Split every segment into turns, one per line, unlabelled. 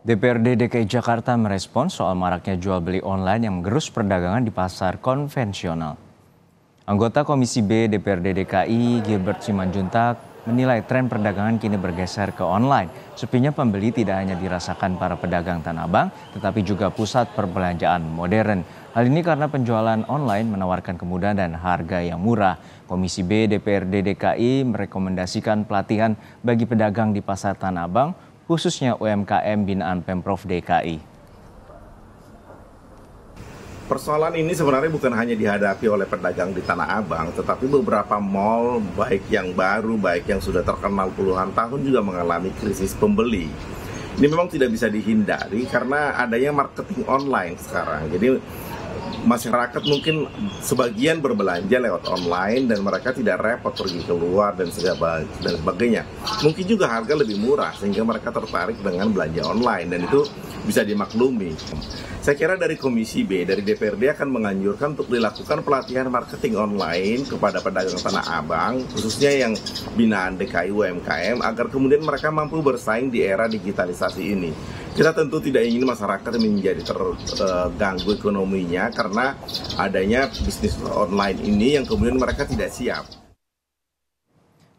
DPRD DKI Jakarta merespons soal maraknya jual beli online yang menggerus perdagangan di pasar konvensional. Anggota Komisi B DPRD DKI Gilbert Simanjuntak menilai tren perdagangan kini bergeser ke online. Sepinya pembeli tidak hanya dirasakan para pedagang Tanah Abang, tetapi juga pusat perbelanjaan modern. Hal ini karena penjualan online menawarkan kemudahan dan harga yang murah. Komisi B DPRD DKI merekomendasikan pelatihan bagi pedagang di pasar Tanah Abang khususnya UMKM binaan Pemprov DKI.
Persoalan ini sebenarnya bukan hanya dihadapi oleh pedagang di Tanah Abang, tetapi beberapa mall, baik yang baru, baik yang sudah terkenal puluhan tahun juga mengalami krisis pembeli. Ini memang tidak bisa dihindari karena adanya marketing online sekarang. Jadi masyarakat mungkin sebagian berbelanja lewat online dan mereka tidak repot pergi keluar dan segala dan sebagainya. Mungkin juga harga lebih murah sehingga mereka tertarik dengan belanja online dan itu bisa dimaklumi. Saya kira dari Komisi B, dari DPRD akan menganjurkan untuk dilakukan pelatihan marketing online kepada pedagang Tanah Abang, khususnya yang binaan DKI UMKM, agar kemudian mereka mampu bersaing di era digitalisasi ini. Kita tentu tidak ingin masyarakat menjadi terganggu ekonominya karena adanya bisnis online ini yang kemudian mereka tidak siap.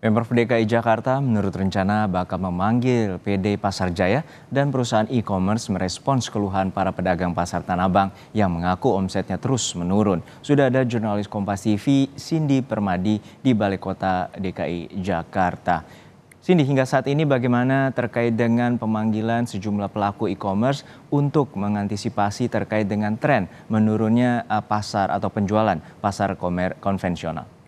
Pemprov DKI Jakarta menurut rencana bakal memanggil PD Pasar Jaya dan perusahaan e-commerce merespons keluhan para pedagang pasar Tanah Abang yang mengaku omsetnya terus menurun. Sudah ada jurnalis Kompas TV Cindy Permadi di Balai Kota DKI Jakarta. Cindy, hingga saat ini bagaimana terkait dengan pemanggilan sejumlah pelaku e-commerce untuk mengantisipasi terkait dengan tren menurunnya eh, pasar atau penjualan pasar konvensional?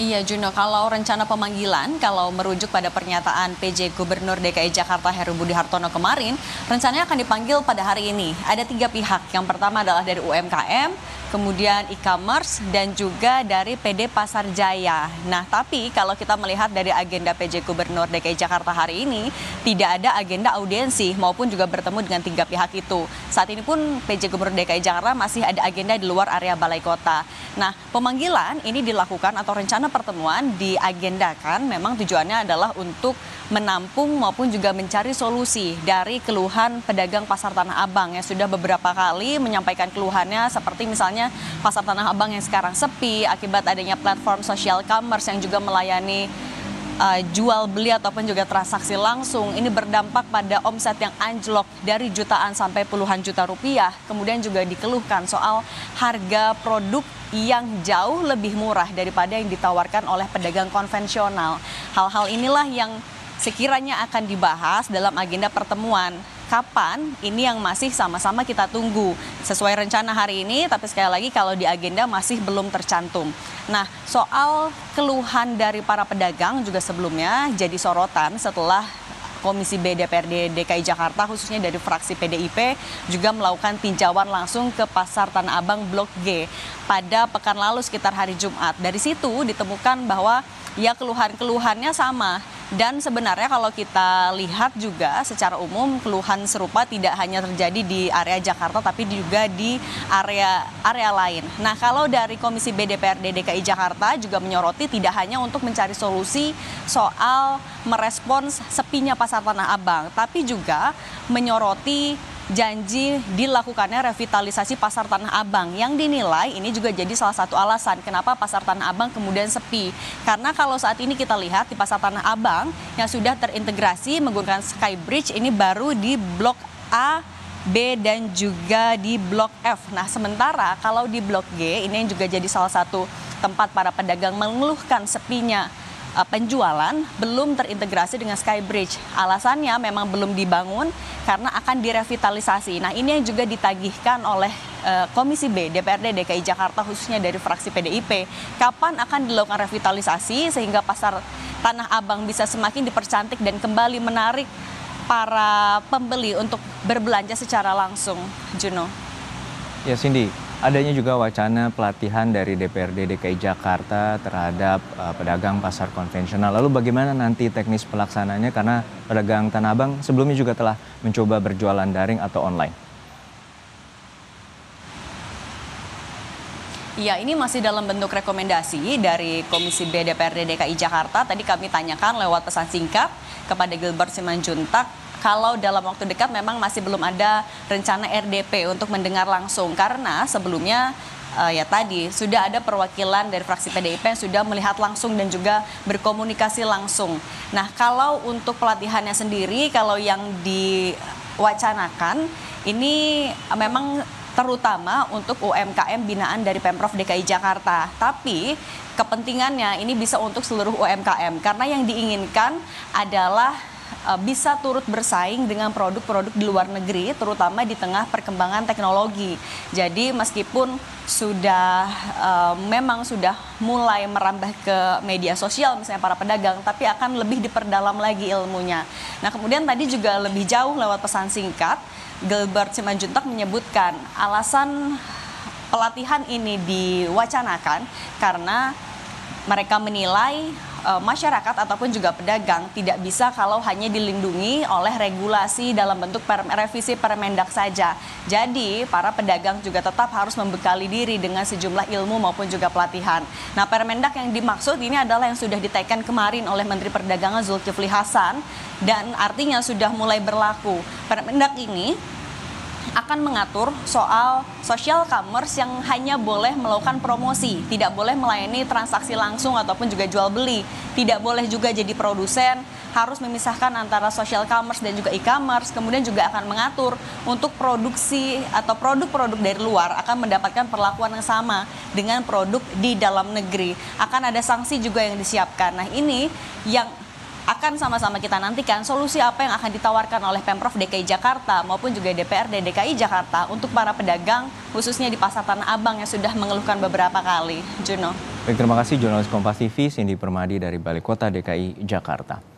Iya Juno, kalau rencana pemanggilan, kalau merujuk pada pernyataan PJ Gubernur DKI Jakarta Heru Budi Hartono kemarin, rencananya akan dipanggil pada hari ini. Ada tiga pihak. Yang pertama adalah dari UMKM, kemudian e-commerce dan juga dari PD Pasar Jaya. Nah, tapi kalau kita melihat dari agenda PJ Gubernur DKI Jakarta hari ini, tidak ada agenda audiensi maupun juga bertemu dengan tiga pihak itu. Saat ini pun PJ Gubernur DKI Jakarta masih ada agenda di luar area Balai Kota. Nah, pemanggilan ini dilakukan atau rencana pertemuan diagendakan memang tujuannya adalah untuk menampung maupun juga mencari solusi dari keluhan pedagang pasar Tanah Abang yang sudah beberapa kali menyampaikan keluhannya seperti misalnya pasar Tanah Abang yang sekarang sepi akibat adanya platform social commerce yang juga melayani uh, jual beli ataupun juga transaksi langsung ini berdampak pada omset yang anjlok dari jutaan sampai puluhan juta rupiah. Kemudian juga dikeluhkan soal harga produk yang jauh lebih murah daripada yang ditawarkan oleh pedagang konvensional. Hal-hal inilah yang sekiranya akan dibahas dalam agenda pertemuan. Kapan? Ini yang masih sama-sama kita tunggu. Sesuai rencana hari ini, tapi sekali lagi kalau di agenda masih belum tercantum. Nah, soal keluhan dari para pedagang juga sebelumnya jadi sorotan setelah Komisi B DPRD DKI Jakarta khususnya dari fraksi PDIP juga melakukan tinjauan langsung ke Pasar Tanah Abang Blok G pada pekan lalu sekitar hari Jumat. Dari situ ditemukan bahwa ya keluhan-keluhannya sama dan sebenarnya kalau kita lihat juga secara umum keluhan serupa tidak hanya terjadi di area Jakarta tapi juga di area area lain. Nah, kalau dari Komisi B DPRD DKI Jakarta juga menyoroti tidak hanya untuk mencari solusi soal merespons sepinya pasar Tanah Abang, tapi juga menyoroti janji dilakukannya revitalisasi pasar Tanah Abang yang dinilai ini juga jadi salah satu alasan kenapa pasar Tanah Abang kemudian sepi. Karena kalau saat ini kita lihat di pasar Tanah Abang yang sudah terintegrasi menggunakan Skybridge ini baru di Blok A B dan juga di Blok F. Nah, sementara kalau di Blok G ini yang juga jadi salah satu tempat para pedagang mengeluhkan sepinya penjualan belum terintegrasi dengan Skybridge. Alasannya memang belum dibangun karena akan direvitalisasi. Nah ini yang juga ditagihkan oleh uh, Komisi B DPRD DKI Jakarta khususnya dari fraksi PDIP. Kapan akan dilakukan revitalisasi sehingga pasar Tanah Abang bisa semakin dipercantik dan kembali menarik para pembeli untuk berbelanja secara langsung, Juno.
Ya Cindy, adanya juga wacana pelatihan dari DPRD DKI Jakarta terhadap uh, pedagang pasar konvensional. Lalu bagaimana nanti teknis pelaksananya karena pedagang Tanah Abang sebelumnya juga telah mencoba berjualan daring atau online?
Iya, ini masih dalam bentuk rekomendasi dari Komisi B DPRD DKI Jakarta. Tadi kami tanyakan lewat pesan singkat kepada Gilbert Simanjuntak kalau dalam waktu dekat memang masih belum ada rencana RDP untuk mendengar langsung karena sebelumnya uh, ya tadi sudah ada perwakilan dari fraksi PDIP yang sudah melihat langsung dan juga berkomunikasi langsung. Nah, kalau untuk pelatihannya sendiri kalau yang diwacanakan ini memang terutama untuk UMKM binaan dari Pemprov DKI Jakarta. Tapi kepentingannya ini bisa untuk seluruh UMKM karena yang diinginkan adalah eh, bisa turut bersaing dengan produk-produk di luar negeri, terutama di tengah perkembangan teknologi. Jadi meskipun sudah uh, memang sudah mulai merambah ke media sosial misalnya para pedagang, tapi akan lebih diperdalam lagi ilmunya. Nah kemudian tadi juga lebih jauh lewat pesan singkat Gilbert Simanjuntak menyebutkan alasan pelatihan ini diwacanakan karena mereka menilai e, masyarakat ataupun juga pedagang tidak bisa kalau hanya dilindungi oleh regulasi dalam bentuk per, revisi Permendak saja. Jadi para pedagang juga tetap harus membekali diri dengan sejumlah ilmu maupun juga pelatihan. Nah Permendak yang dimaksud ini adalah yang sudah diteken kemarin oleh Menteri Perdagangan Zulkifli Hasan dan artinya sudah mulai berlaku. Permendak ini akan mengatur soal social commerce yang hanya boleh melakukan promosi, tidak boleh melayani transaksi langsung ataupun juga jual beli, tidak boleh juga jadi produsen, harus memisahkan antara social commerce dan juga e-commerce, kemudian juga akan mengatur untuk produksi atau produk-produk dari luar akan mendapatkan perlakuan yang sama dengan produk di dalam negeri. Akan ada sanksi juga yang disiapkan. Nah, ini yang akan sama-sama kita nantikan solusi apa yang akan ditawarkan oleh Pemprov DKI Jakarta maupun juga DPRD DKI Jakarta untuk para pedagang khususnya di Pasar Tanah Abang yang sudah mengeluhkan beberapa kali. Juno.
Baik, terima kasih jurnalis Kompas TV Cindy Permadi dari Balai Kota DKI Jakarta.